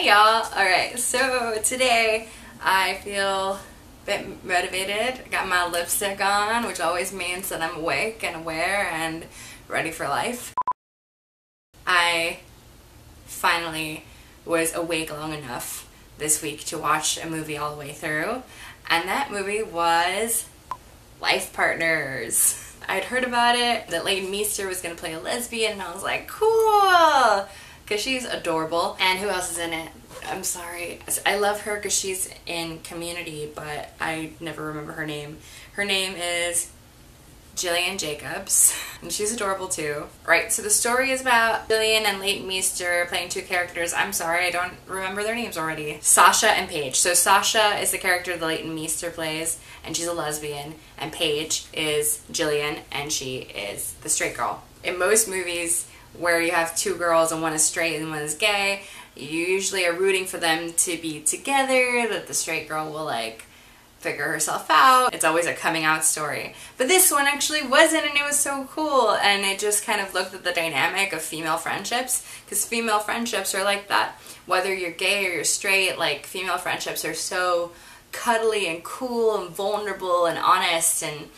Hey y'all! Alright, so today I feel a bit motivated. I got my lipstick on, which always means that I'm awake and aware and ready for life. I finally was awake long enough this week to watch a movie all the way through, and that movie was Life Partners. I'd heard about it, that Leighton Meester was going to play a lesbian, and I was like, cool! Because she's adorable. And who else is in it? I'm sorry. I love her because she's in Community, but I never remember her name. Her name is Gillian Jacobs, and she's adorable too. Right, so the story is about Gillian and Leighton Meester playing two characters. I'm sorry, I don't remember their names already. Sasha and Paige. So Sasha is the character that Leighton Meester plays, and she's a lesbian, and Paige is Gillian, and she is the straight girl. In most movies, where you have two girls and one is straight and one is gay, you usually are rooting for them to be together, that the straight girl will like figure herself out. It's always a coming out story. But this one actually wasn't and it was so cool and it just kind of looked at the dynamic of female friendships because female friendships are like that. Whether you're gay or you're straight, like female friendships are so cuddly and cool and vulnerable and honest and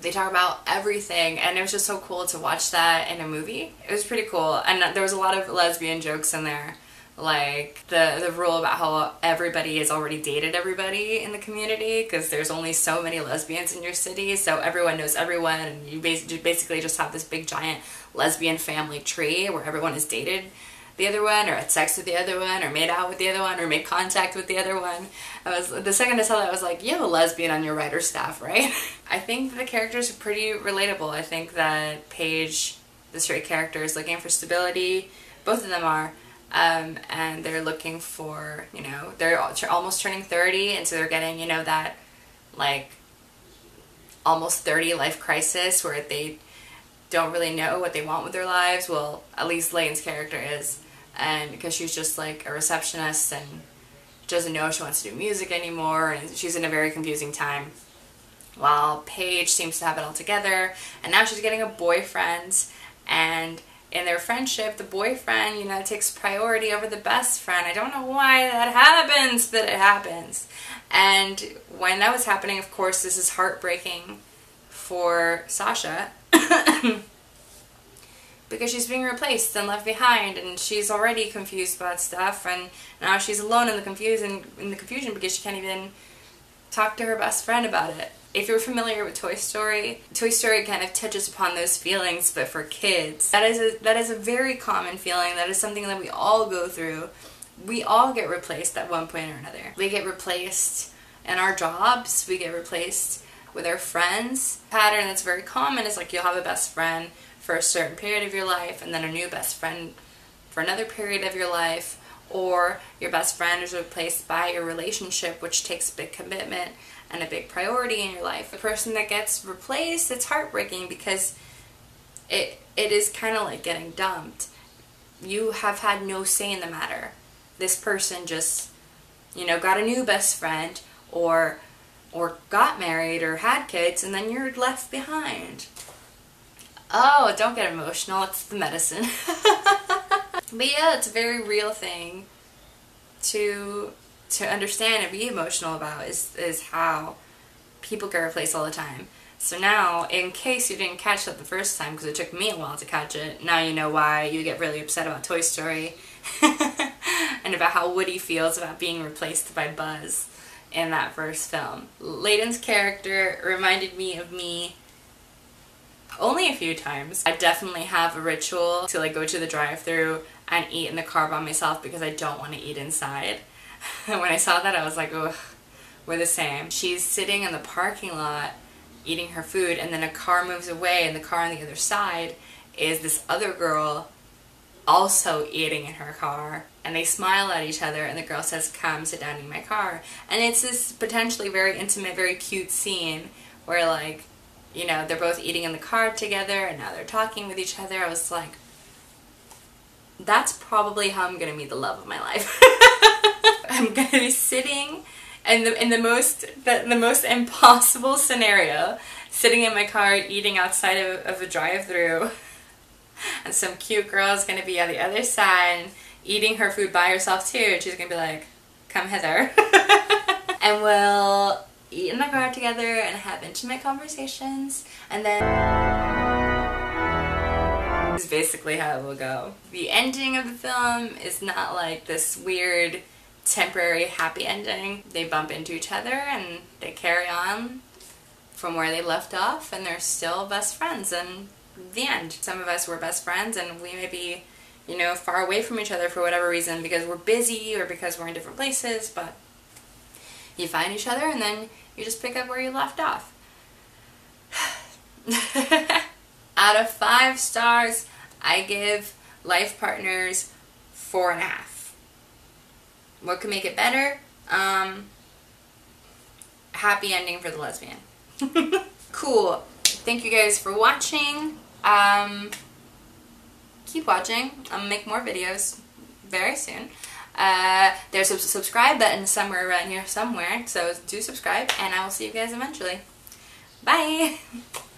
they talk about everything and it was just so cool to watch that in a movie. It was pretty cool and there was a lot of lesbian jokes in there like the the rule about how everybody has already dated everybody in the community because there's only so many lesbians in your city so everyone knows everyone and you basically just have this big giant lesbian family tree where everyone is dated the other one or had sex with the other one or made out with the other one or made contact with the other one. I was the second I saw that I was like, you have a lesbian on your writer staff, right? I think the characters are pretty relatable. I think that Paige, the straight character, is looking for stability. Both of them are. Um, and they're looking for, you know, they're almost turning 30 and so they're getting, you know, that like almost 30 life crisis where they don't really know what they want with their lives. Well, at least Lane's character is and because she's just like a receptionist and doesn't know if she wants to do music anymore and she's in a very confusing time. While Paige seems to have it all together and now she's getting a boyfriend and in their friendship the boyfriend you know takes priority over the best friend. I don't know why that happens but it happens. And when that was happening of course this is heartbreaking for Sasha because she's being replaced and left behind and she's already confused about stuff and now she's alone in the confusion in the confusion because she can't even talk to her best friend about it. If you're familiar with Toy Story, Toy Story kind of touches upon those feelings but for kids. That is a that is a very common feeling. That is something that we all go through. We all get replaced at one point or another. We get replaced in our jobs, we get replaced with our friends. Pattern that's very common is like you'll have a best friend for a certain period of your life and then a new best friend for another period of your life or your best friend is replaced by your relationship which takes a big commitment and a big priority in your life. The person that gets replaced, it's heartbreaking because it it is kind of like getting dumped. You have had no say in the matter. This person just, you know, got a new best friend or or got married or had kids and then you're left behind. Oh, don't get emotional. It's the medicine. but yeah, it's a very real thing to to understand and be emotional about is is how people get replaced all the time. So now, in case you didn't catch that the first time, because it took me a while to catch it, now you know why you get really upset about Toy Story and about how Woody feels about being replaced by Buzz in that first film. Leighton's character reminded me of me only a few times. I definitely have a ritual to like go to the drive through and eat in the car by myself because I don't want to eat inside. And when I saw that I was like, ugh, we're the same. She's sitting in the parking lot eating her food and then a car moves away and the car on the other side is this other girl also eating in her car and they smile at each other and the girl says come sit down in my car and it's this potentially very intimate very cute scene where like you know, they're both eating in the car together and now they're talking with each other. I was like, that's probably how I'm gonna meet the love of my life. I'm gonna be sitting in the in the most the, the most impossible scenario, sitting in my car eating outside of, of a drive-through, and some cute girl is gonna be on the other side. Eating her food by herself too, and she's gonna be like, come hither. and we'll eat in the car together and have intimate conversations, and then This is basically how it will go. The ending of the film is not like this weird temporary happy ending. They bump into each other and they carry on from where they left off and they're still best friends and the end. Some of us were best friends and we may be, you know, far away from each other for whatever reason because we're busy or because we're in different places, but you find each other and then you just pick up where you left off. Out of five stars, I give Life Partners four and a half. What could make it better? Um, happy ending for the lesbian. cool. Thank you guys for watching. Um, keep watching. I'll make more videos very soon. Uh, there's a subscribe button somewhere around here somewhere, so do subscribe, and I will see you guys eventually. Bye!